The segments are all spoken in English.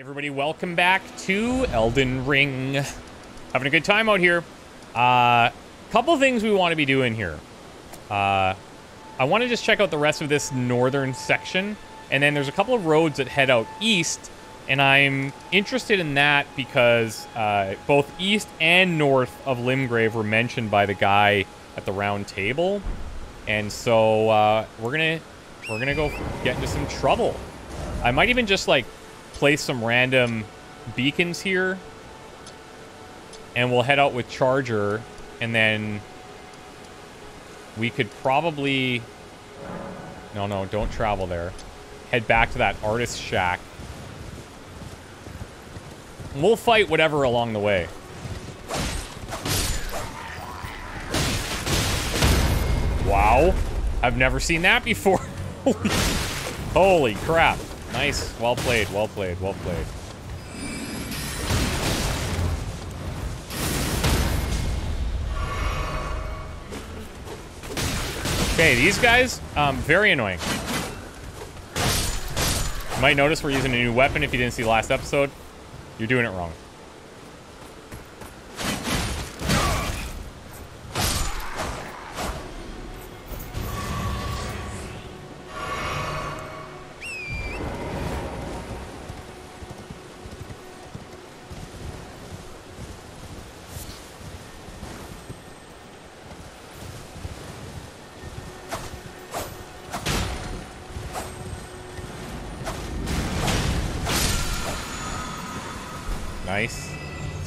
everybody, welcome back to Elden Ring. Having a good time out here. Uh, couple things we want to be doing here. Uh, I want to just check out the rest of this northern section, and then there's a couple of roads that head out east, and I'm interested in that because uh, both east and north of Limgrave were mentioned by the guy at the round table, and so uh, we're gonna we're gonna go get into some trouble. I might even just like place some random beacons here. And we'll head out with Charger. And then we could probably... No, no, don't travel there. Head back to that artist shack. And we'll fight whatever along the way. Wow. I've never seen that before. Holy crap. Nice. Well played, well played, well played. Okay, these guys, um, very annoying. You might notice we're using a new weapon if you didn't see the last episode. You're doing it wrong.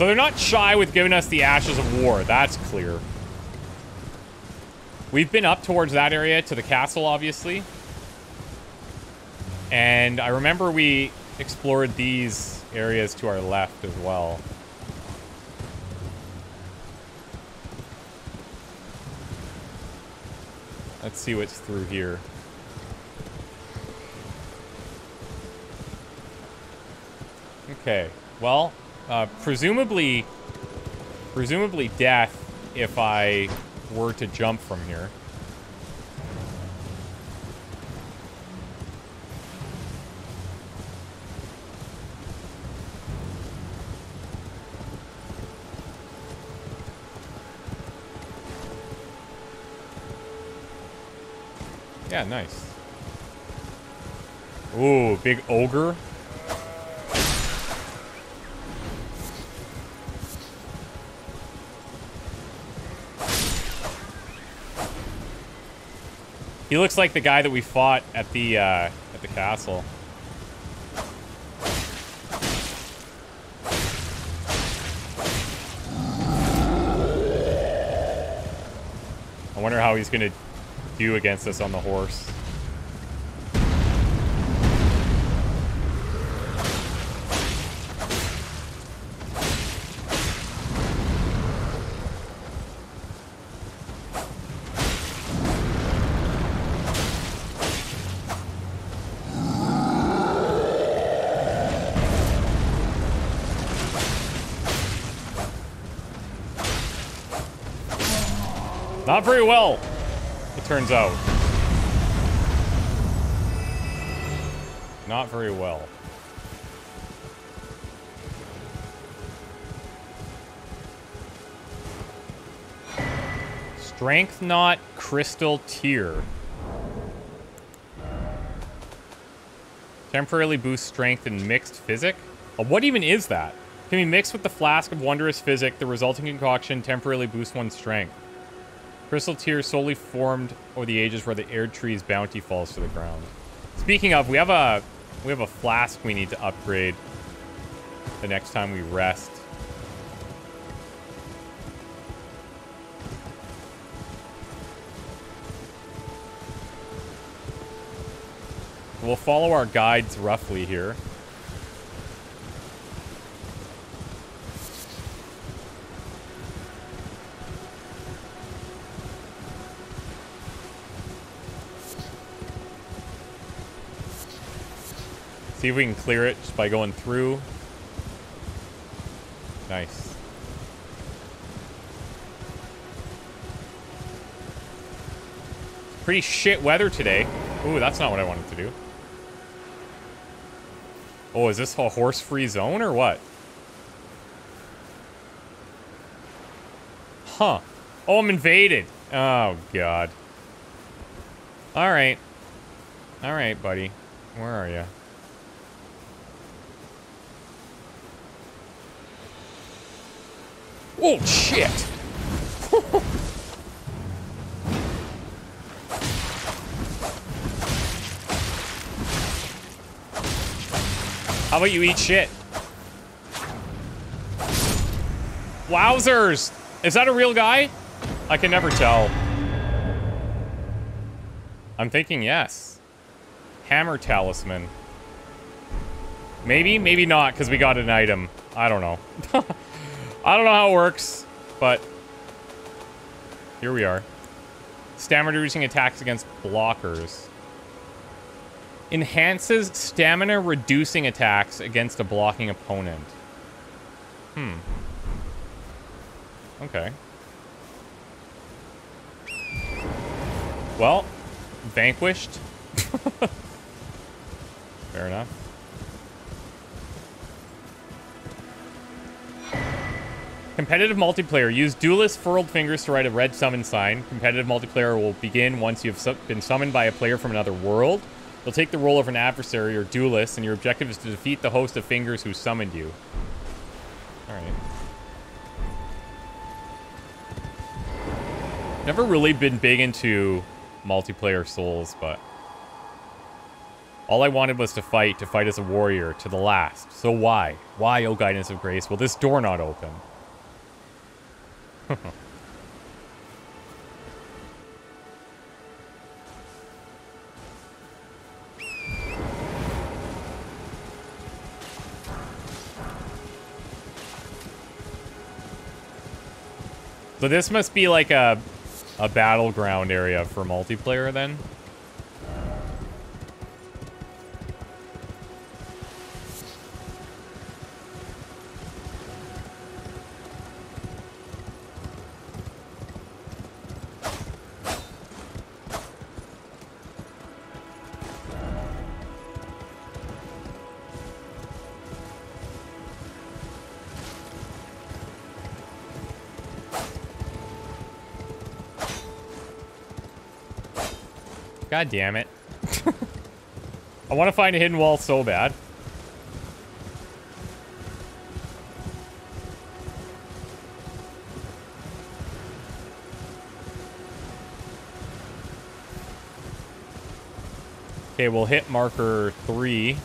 So they're not shy with giving us the Ashes of War. That's clear. We've been up towards that area to the castle, obviously. And I remember we explored these areas to our left as well. Let's see what's through here. Okay, well, uh, presumably, presumably death if I were to jump from here. Yeah, nice. Ooh, big ogre. He looks like the guy that we fought at the uh, at the castle. I wonder how he's gonna do against us on the horse. Not very well, it turns out. Not very well. Strength Knot Crystal Tear. Temporarily boost strength in mixed physic? Uh, what even is that? Can be mixed with the flask of wondrous physic. The resulting concoction temporarily boosts one's strength. Crystal tears solely formed over the ages where the Erdtree's bounty falls to the ground. Speaking of, we have a we have a flask we need to upgrade the next time we rest. We'll follow our guides roughly here. See if we can clear it just by going through. Nice. Pretty shit weather today. Ooh, that's not what I wanted to do. Oh, is this a horse-free zone or what? Huh. Oh, I'm invaded. Oh, God. All right. All right, buddy. Where are you? Oh, shit. How about you eat shit? Wowzers! Is that a real guy? I can never tell. I'm thinking yes. Hammer talisman. Maybe, maybe not, because we got an item. I don't know. I don't know how it works, but here we are. Stamina reducing attacks against blockers. Enhances stamina reducing attacks against a blocking opponent. Hmm. Okay. Well, vanquished. Fair enough. Competitive multiplayer. Use Duelist Furled Fingers to write a red summon sign. Competitive multiplayer will begin once you've been summoned by a player from another world. You'll take the role of an adversary or duelist, and your objective is to defeat the host of fingers who summoned you. Alright. Never really been big into multiplayer souls, but... All I wanted was to fight, to fight as a warrior, to the last. So why? Why, O Guidance of Grace, will this door not open? so this must be like a a battleground area for multiplayer then? God damn it. I want to find a hidden wall so bad. Okay, we'll hit marker three.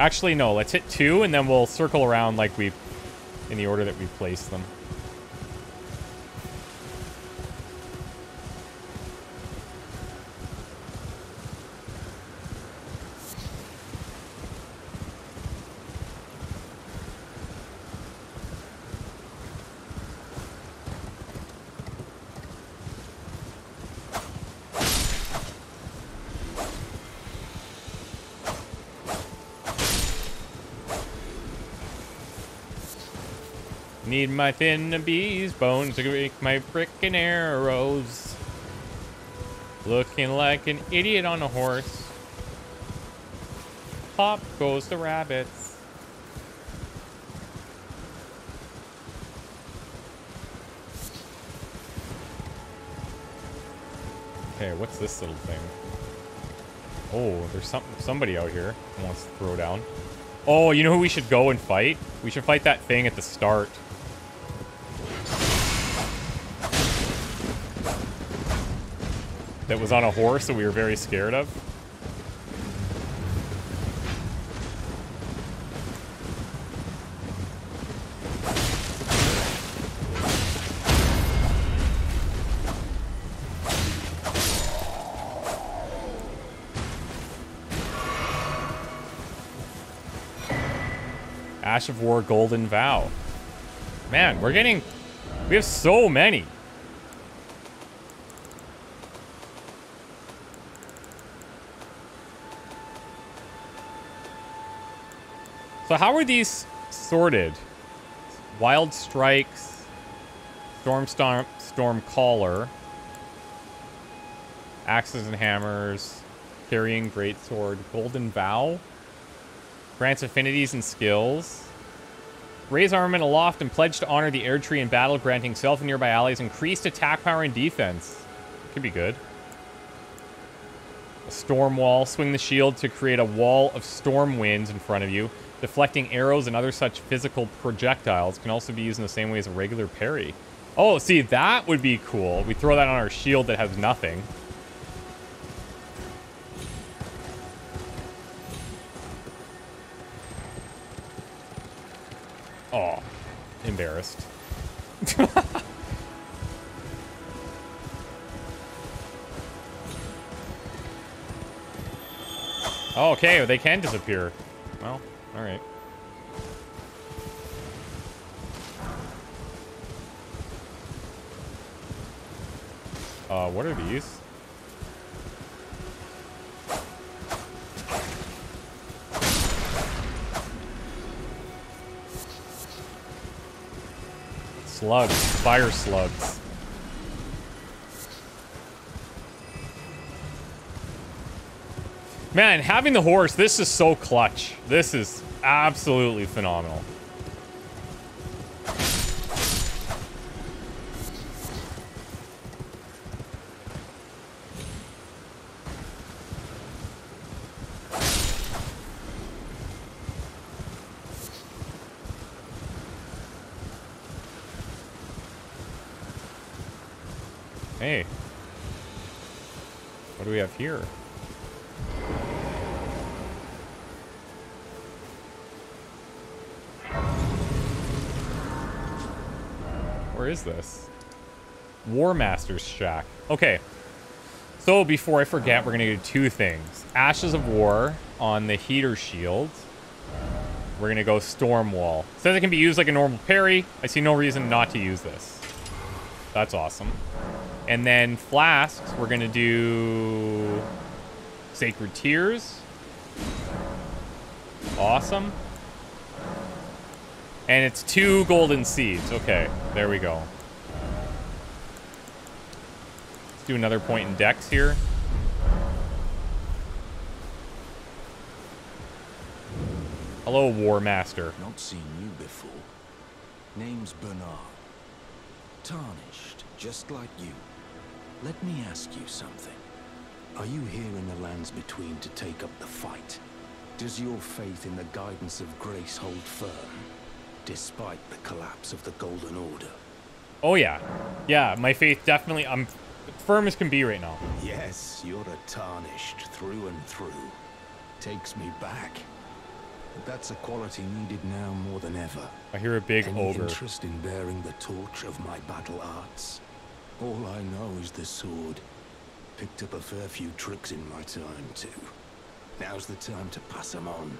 Actually, no, let's hit two, and then we'll circle around like we, in the order that we placed them. Need my thin beast bones to make my frickin' arrows. Looking like an idiot on a horse. Pop goes the rabbits. Okay, what's this little thing? Oh, there's some somebody out here wants to throw down. Oh, you know who we should go and fight? We should fight that thing at the start. That was on a horse that we were very scared of. Ash of War Golden Vow. Man, we're getting... We have so many. So how are these sorted? Wild Strikes, Storm Storm, Storm Caller, Axes and Hammers, Carian Greatsword. Golden Vow. Grants affinities and skills. Raise armament aloft and pledge to honor the Erdtree in battle, granting self and nearby allies increased attack power and defense. Could be good. A storm wall. Swing the shield to create a wall of storm winds in front of you. Deflecting arrows and other such physical projectiles can also be used in the same way as a regular parry. Oh, see, that would be cool. We throw that on our shield that has nothing. Oh, embarrassed. okay, they can disappear. Well, alright. Uh, what are these? Slugs. Fire slugs. Man, having the horse, this is so clutch. This is absolutely phenomenal. This? War Master's Shack. Okay. So before I forget, we're going to do two things. Ashes of War on the heater shield. We're going to go Storm Wall. Says it can be used like a normal parry. I see no reason not to use this. That's awesome. And then flasks, we're going to do Sacred Tears. Awesome. And it's two golden seeds. Okay, there we go. Let's do another point in dex here. Hello, War Master. Not seen you before. Name's Bernahl. Tarnished, just like you. Let me ask you something. Are you here in the lands between to take up the fight? Does your faith in the guidance of grace hold firm, despite the collapse of the Golden Order? Oh, yeah. Yeah, my faith definitely... I'm firm as can be right now. Yes, you're a tarnished through and through. Takes me back. But that's a quality needed now more than ever. I hear a big Any ogre. interest in bearing the torch of my battle arts? All I know is the sword. Picked up a fair few tricks in my time, too. Now's the time to pass 'em on.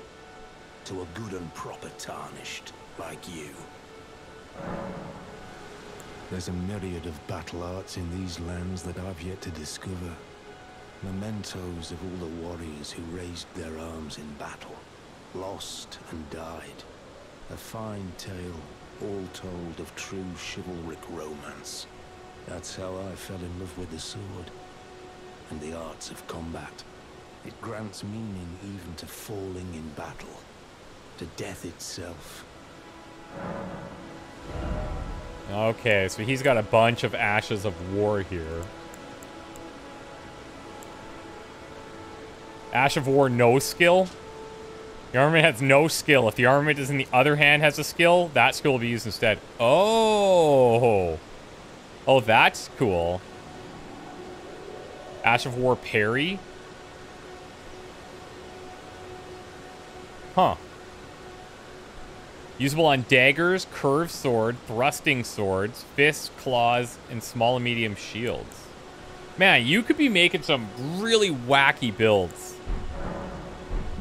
To a good and proper tarnished, like you. There's a myriad of battle arts in these lands that I've yet to discover. Mementos of all the warriors who raised their arms in battle. Lost and died. A fine tale, all told of true chivalric romance. That's how I fell in love with the sword and the arts of combat. It grants meaning even to falling in battle, to death itself. Okay, so he's got a bunch of Ashes of War here. Ash of War, no skill? The armament has no skill. If the armament is in the other hand has a skill, that skill will be used instead. Oh. Oh, that's cool. Ash of War parry? Huh. Usable on daggers, curved sword, thrusting swords, fists, claws, and small and medium shields. Man, you could be making some really wacky builds.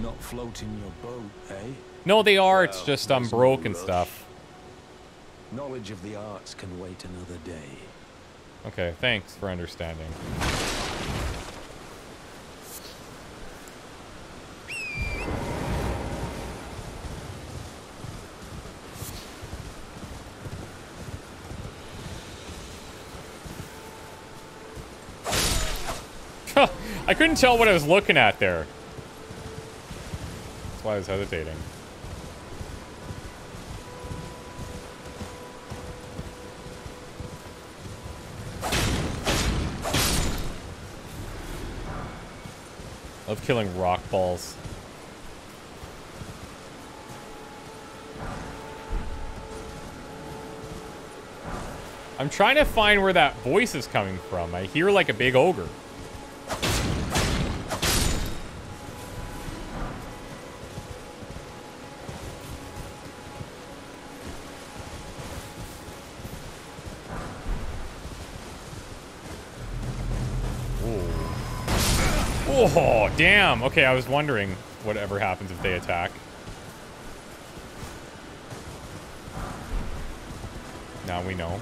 Not floating your boat, eh? No, they are. It's just I'm broke and stuff. Knowledge of the arts can wait another day. Okay, thanks for understanding. I couldn't tell what I was looking at there. That's why I was hesitating. Love killing rock balls. I'm trying to find where that voice is coming from. I hear like a big ogre. Damn. Okay, I was wondering whatever happens if they attack. Now we know.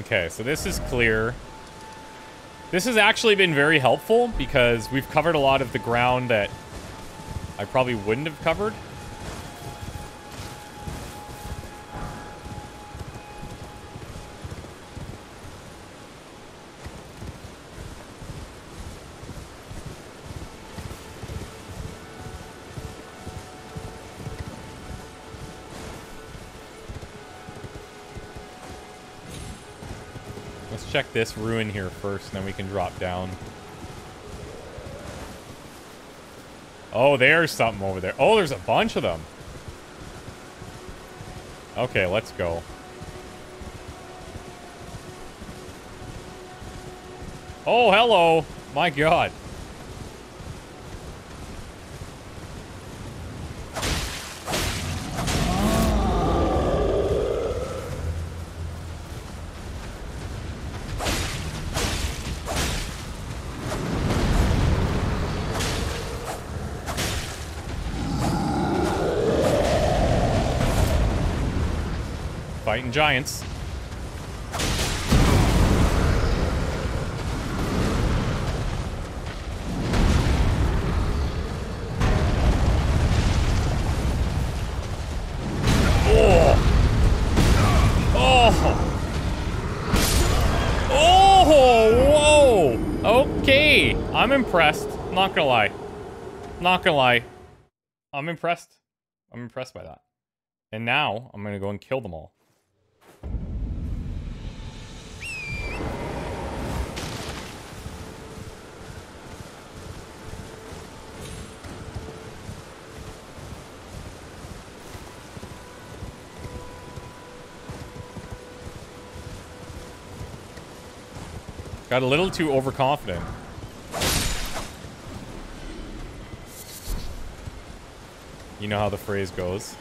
Okay, so this is clear. This has actually been very helpful because we've covered a lot of the ground that I probably wouldn't have covered. Let's check this ruin here first, and then we can drop down. Oh, there's something over there. Oh, there's a bunch of them. Okay, let's go. Oh, hello. My god. Fighting giants. Oh. Oh. Oh, okay. I'm impressed. Not gonna lie. Not gonna lie. I'm impressed. I'm impressed by that. And now, I'm gonna go and kill them all. Got a little too overconfident. You know how the phrase goes.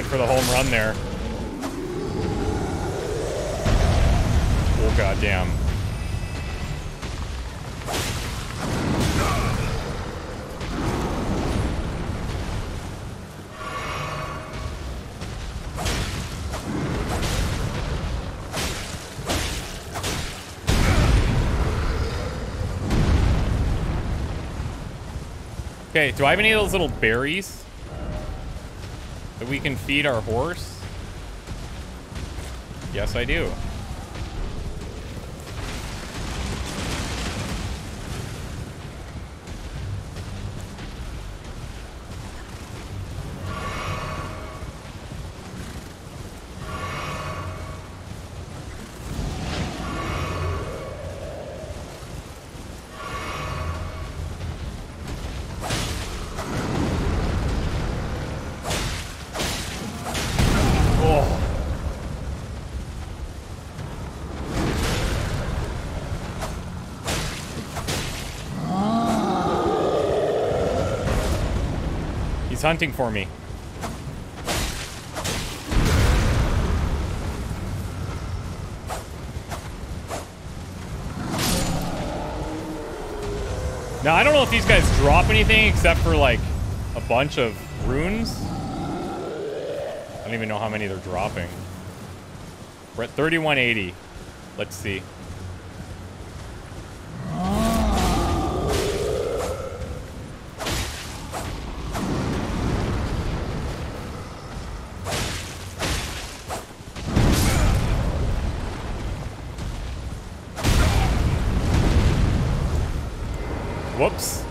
Went for the home run there. Oh goddamn. Okay, do I have any of those little berries we can feed our horse? Yes, I do. He's hunting for me. Now, I don't know if these guys drop anything except for, like, a bunch of runes. I don't even know how many they're dropping. We're at 3180. Let's see. Whoops.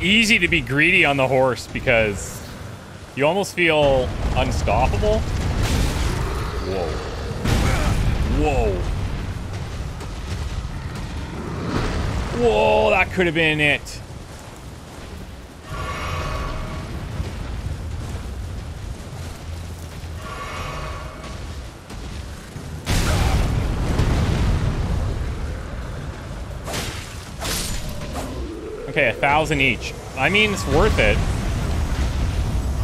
Easy to be greedy on the horse because you almost feel unstoppable. Whoa. Whoa. Whoa, that could have been it. Okay, a thousand each. I mean, it's worth it.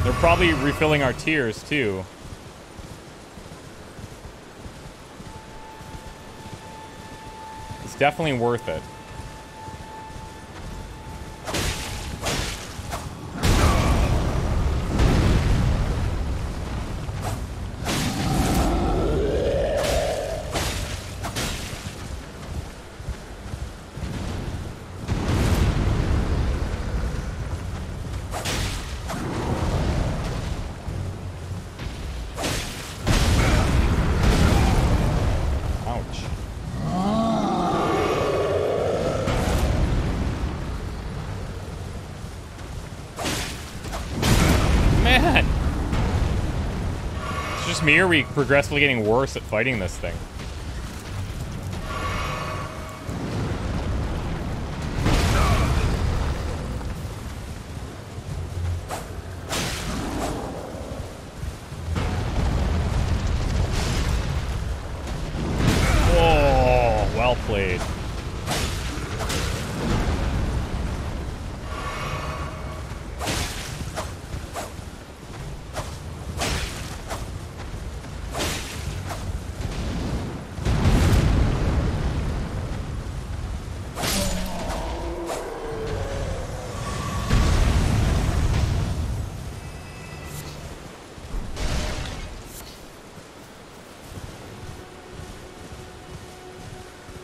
They're probably refilling our tears, too. It's definitely worth it. Are we progressively getting worse at fighting this thing?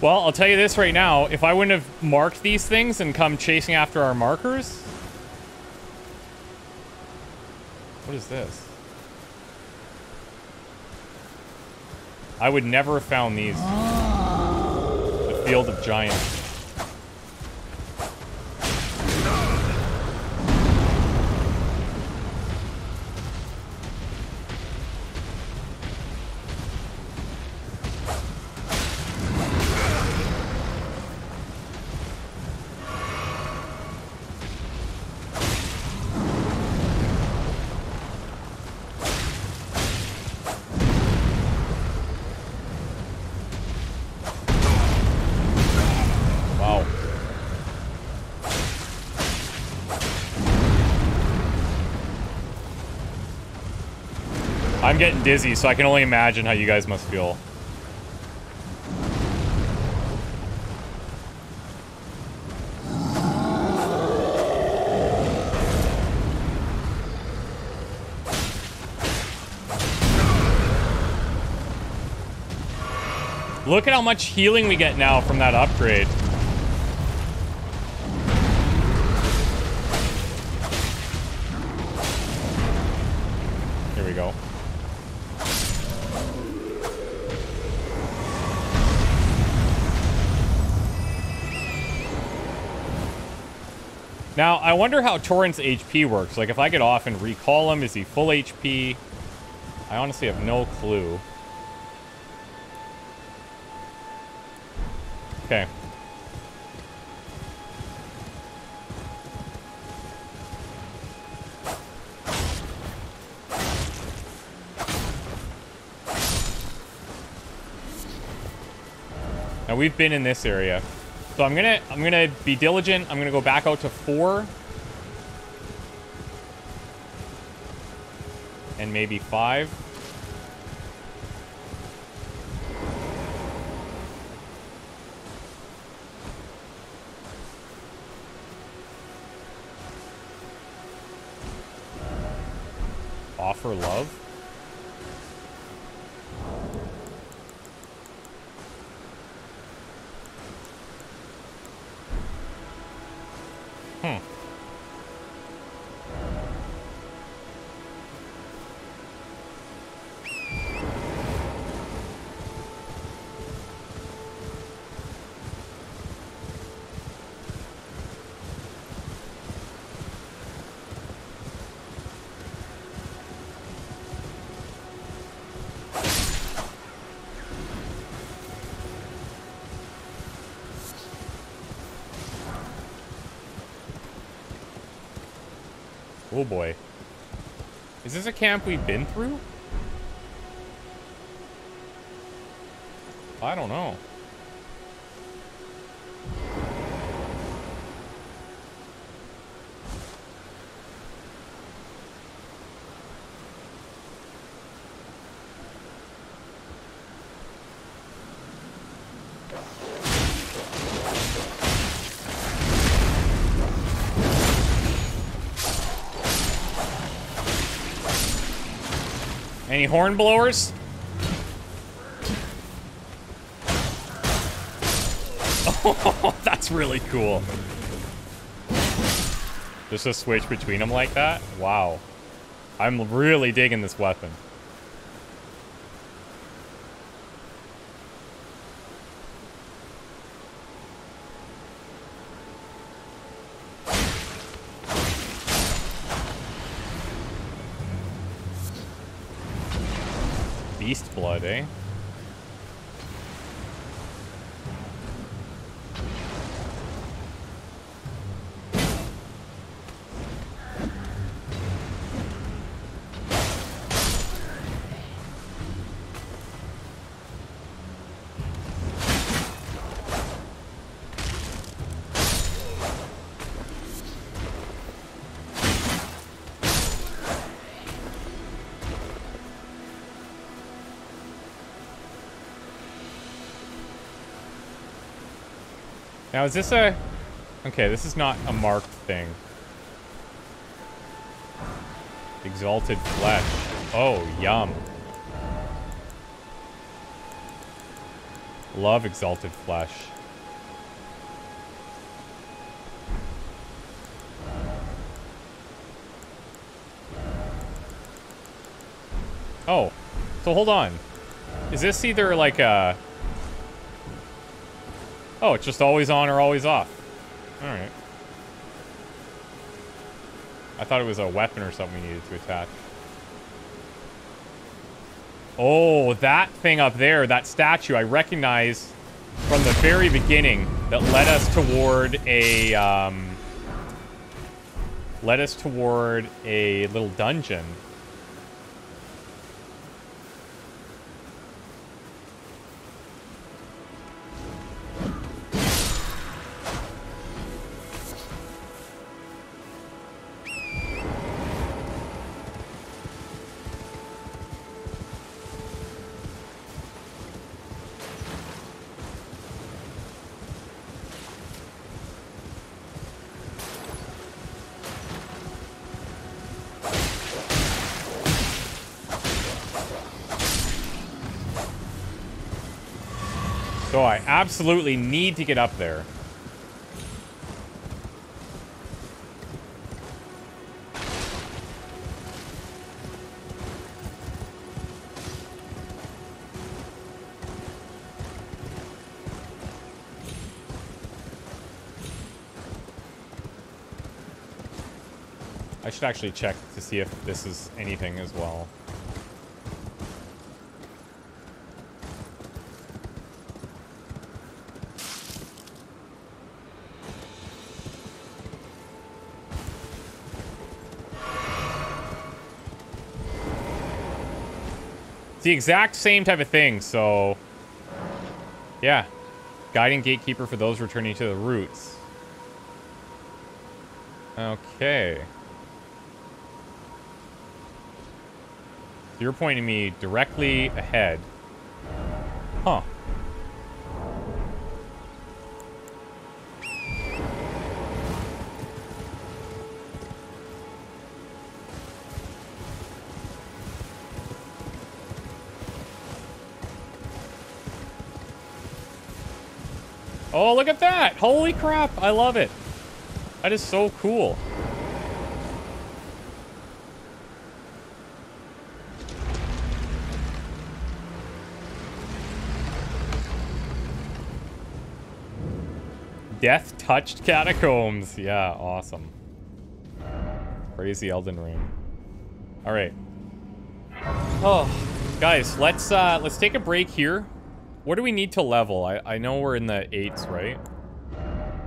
Well, I'll tell you this right now. If I wouldn't have marked these things and come chasing after our markers... What is this? I would never have found these. Ah. The Field of Giants. Getting dizzy, so I can only imagine how you guys must feel. Look at how much healing we get now from that upgrade. I wonder how Torrent's HP works. Like, if I get off and recall him, is he full HP? I honestly have no clue. Okay. Now we've been in this area. So I'm gonna I'm gonna be diligent. I'm gonna go back out to four. And maybe five. Offer love? Oh boy. Is this a camp we've been through? I don't know. Any horn blowers? Oh, that's really cool. Just a switch between them like that? Wow. I'm really digging this weapon. Blood, eh? Now, is this a... Okay, this is not a marked thing. Exalted flesh. Oh, yum. Love exalted flesh. Oh, so hold on. Is this either like a... Oh, it's just always on or always off. Alright. I thought it was a weapon or something we needed to attach. Oh, that thing up there, that statue, I recognize from the very beginning that led us toward a, um, led us toward a little dungeon. So I absolutely need to get up there. I should actually check to see if this is anything as well. It's the exact same type of thing, so... Yeah. Guiding gatekeeper for those returning to the roots. Okay. You're pointing me directly ahead. Huh. Oh, look at that! Holy crap, I love it. That is so cool. Deathtouched catacombs. Yeah, awesome. Crazy Elden Ring. All right. Oh, guys, let's uh let's take a break here. What do we need to level? I I know we're in the eights, right?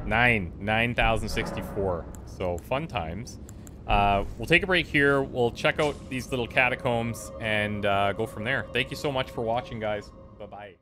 Nine, 9,064. So fun times. Uh, we'll take a break here. We'll check out these little catacombs and uh, go from there. Thank you so much for watching, guys. Bye-bye.